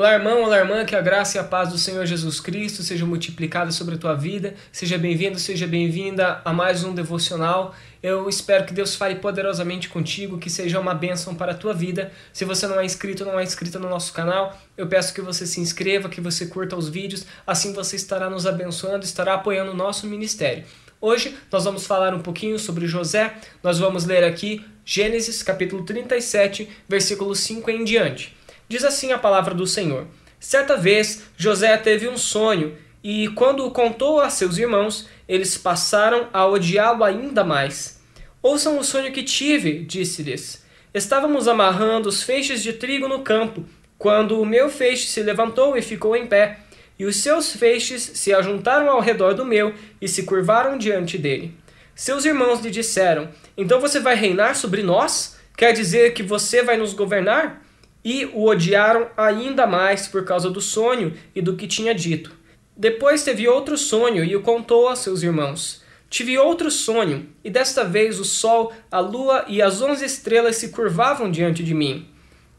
Olá, irmão, olá, irmã, que a graça e a paz do Senhor Jesus Cristo seja multiplicada sobre a tua vida. Seja bem-vindo, seja bem-vinda a mais um devocional. Eu espero que Deus fale poderosamente contigo, que seja uma bênção para a tua vida. Se você não é inscrito, não é inscrita no nosso canal, eu peço que você se inscreva, que você curta os vídeos, assim você estará nos abençoando, estará apoiando o nosso ministério. Hoje nós vamos falar um pouquinho sobre José. Nós vamos ler aqui Gênesis capítulo 37, versículo 5 em diante. Diz assim a palavra do Senhor: Certa vez José teve um sonho, e quando o contou a seus irmãos, eles passaram a odiá-lo ainda mais. Ouçam o sonho que tive, disse-lhes. Estávamos amarrando os feixes de trigo no campo, quando o meu feixe se levantou e ficou em pé, e os seus feixes se ajuntaram ao redor do meu e se curvaram diante dele. Seus irmãos lhe disseram: Então você vai reinar sobre nós? Quer dizer que você vai nos governar? E o odiaram ainda mais por causa do sonho e do que tinha dito. Depois teve outro sonho e o contou a seus irmãos. Tive outro sonho, e desta vez o sol, a lua e as onze estrelas se curvavam diante de mim.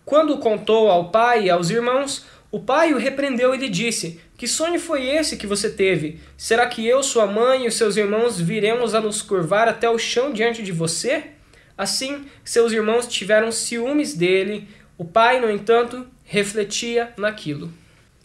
Quando o contou ao pai e aos irmãos, o pai o repreendeu e lhe disse: Que sonho foi esse que você teve? Será que eu, sua mãe e os seus irmãos viremos a nos curvar até o chão diante de você? Assim, seus irmãos tiveram ciúmes dele, o pai, no entanto, refletia naquilo.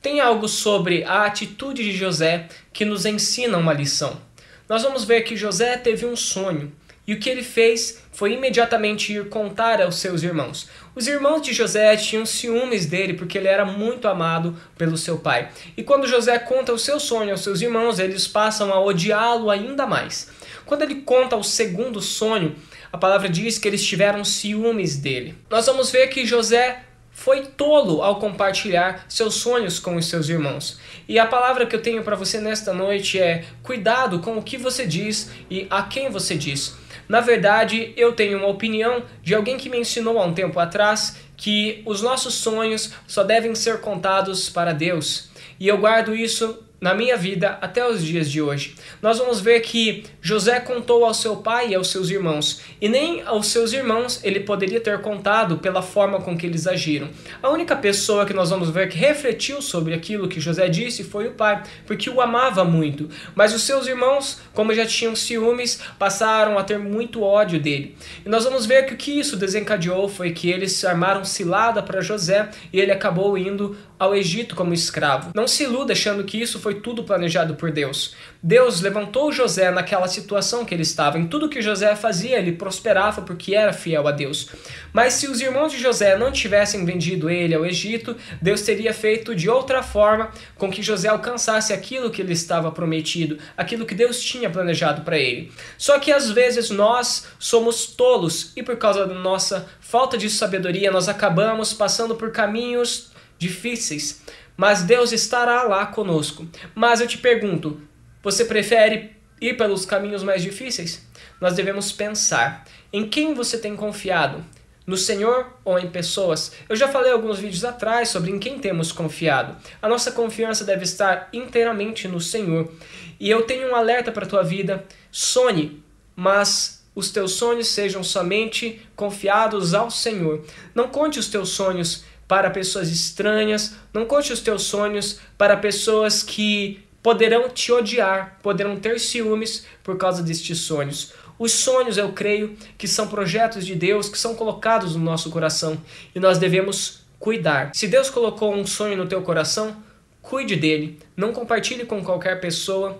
Tem algo sobre a atitude de José que nos ensina uma lição. Nós vamos ver que José teve um sonho e o que ele fez foi imediatamente ir contar aos seus irmãos. Os irmãos de José tinham ciúmes dele porque ele era muito amado pelo seu pai. E quando José conta o seu sonho aos seus irmãos, eles passam a odiá-lo ainda mais. Quando ele conta o segundo sonho, a palavra diz que eles tiveram ciúmes dele. Nós vamos ver que José foi tolo ao compartilhar seus sonhos com os seus irmãos. E a palavra que eu tenho para você nesta noite é: cuidado com o que você diz e a quem você diz. Na verdade, eu tenho uma opinião de alguém que me ensinou há um tempo atrás que os nossos sonhos só devem ser contados para Deus. E eu guardo isso na minha vida até os dias de hoje. Nós vamos ver que José contou ao seu pai e aos seus irmãos, e nem aos seus irmãos ele poderia ter contado pela forma com que eles agiram. A única pessoa que nós vamos ver que refletiu sobre aquilo que José disse foi o pai, porque o amava muito. Mas os seus irmãos, como já tinham ciúmes, passaram a ter muito ódio dele. E nós vamos ver que o que isso desencadeou foi que eles armaram cilada para José e ele acabou indo ao Egito como escravo. Não se iluda achando que isso tudo planejado por Deus. Deus levantou José naquela situação que ele estava. Em tudo que José fazia, ele prosperava porque era fiel a Deus. Mas se os irmãos de José não tivessem vendido ele ao Egito, Deus teria feito de outra forma com que José alcançasse aquilo que ele estava prometido, aquilo que Deus tinha planejado para ele. Só que às vezes nós somos tolos e por causa da nossa falta de sabedoria, nós acabamos passando por caminhos difíceis, mas Deus estará lá conosco. Mas eu te pergunto, você prefere ir pelos caminhos mais difíceis? Nós devemos pensar em quem você tem confiado, no Senhor ou em pessoas? Eu já falei alguns vídeos atrás sobre em quem temos confiado. A nossa confiança deve estar inteiramente no Senhor. E eu tenho um alerta para a tua vida: sonhe, mas os teus sonhos sejam somente confiados ao Senhor. Não conte os teus sonhos para pessoas estranhas, não conte os teus sonhos para pessoas que poderão te odiar, poderão ter ciúmes por causa destes sonhos. Os sonhos, eu creio, que são projetos de Deus que são colocados no nosso coração e nós devemos cuidar. Se Deus colocou um sonho no teu coração, cuide dele. Não compartilhe com qualquer pessoa.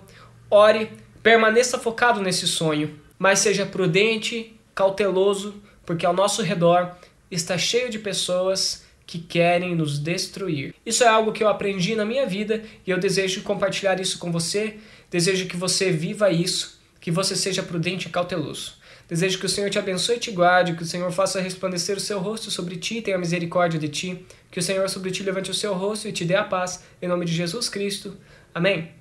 Ore, permaneça focado nesse sonho, mas seja prudente, cauteloso, porque ao nosso redor está cheio de pessoas que querem nos destruir. Isso é algo que eu aprendi na minha vida e eu desejo compartilhar isso com você. Desejo que você viva isso, que você seja prudente e cauteloso. Desejo que o Senhor te abençoe e te guarde, que o Senhor faça resplandecer o seu rosto sobre ti e tenha misericórdia de ti, que o Senhor sobre ti levante o seu rosto e te dê a paz, em nome de Jesus Cristo. Amém.